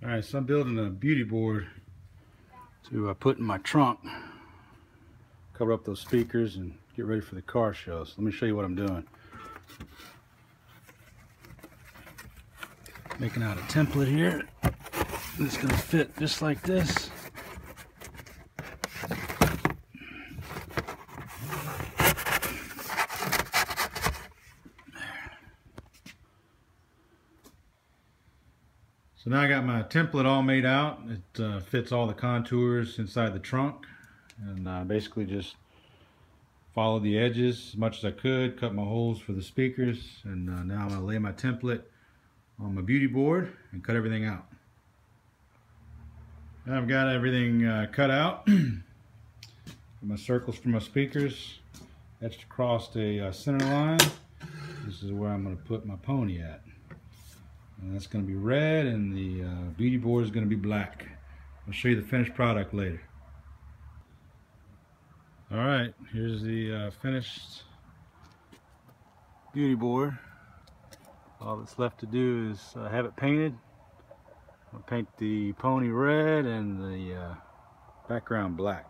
All right, so I'm building a beauty board to uh, put in my trunk. Cover up those speakers and get ready for the car show. So let me show you what I'm doing. Making out a template here. It's gonna fit just like this. So now I got my template all made out. It uh, fits all the contours inside the trunk. And uh, basically just followed the edges as much as I could, cut my holes for the speakers. And uh, now I'm gonna lay my template on my beauty board and cut everything out. I've got everything uh, cut out. my circles for my speakers etched across a uh, center line. This is where I'm gonna put my pony at. And that's going to be red and the uh, beauty board is going to be black. I'll show you the finished product later. Alright, here's the uh, finished beauty board. All that's left to do is uh, have it painted. I'll paint the pony red and the uh, background black.